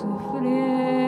sofrer.